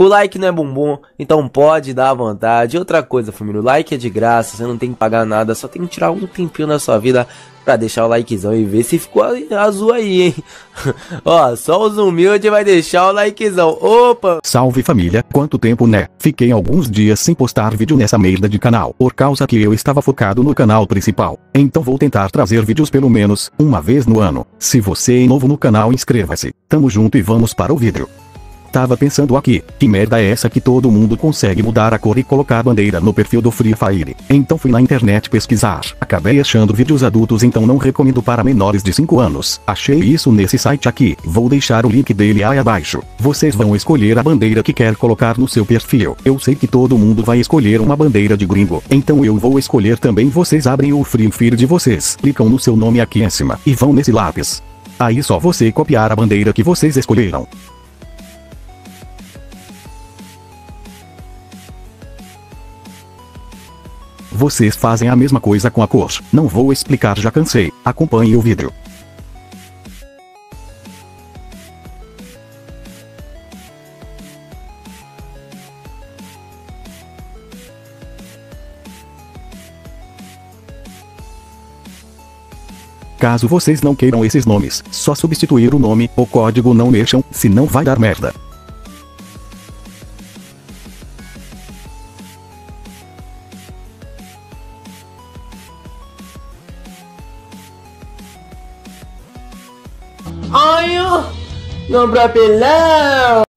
O like não é bumbum, então pode dar à vontade. Outra coisa, família, o like é de graça, você não tem que pagar nada, só tem que tirar um tempinho da sua vida pra deixar o likezão e ver se ficou azul aí, hein? Ó, só os humildes vai deixar o likezão. Opa! Salve família, quanto tempo né? Fiquei alguns dias sem postar vídeo nessa merda de canal, por causa que eu estava focado no canal principal. Então vou tentar trazer vídeos pelo menos, uma vez no ano. Se você é novo no canal inscreva-se. Tamo junto e vamos para o vídeo. Tava pensando aqui, que merda é essa que todo mundo consegue mudar a cor e colocar a bandeira no perfil do Free Fire? Então fui na internet pesquisar. Acabei achando vídeos adultos então não recomendo para menores de 5 anos. Achei isso nesse site aqui. Vou deixar o link dele aí abaixo. Vocês vão escolher a bandeira que quer colocar no seu perfil. Eu sei que todo mundo vai escolher uma bandeira de gringo. Então eu vou escolher também. Vocês abrem o Free Fire de vocês. Clicam no seu nome aqui em cima. E vão nesse lápis. Aí só você copiar a bandeira que vocês escolheram. Vocês fazem a mesma coisa com a cor. Não vou explicar já cansei. Acompanhe o vídeo. Caso vocês não queiram esses nomes, só substituir o nome, o código não mexam, senão vai dar merda. Ó. Não pra pelão.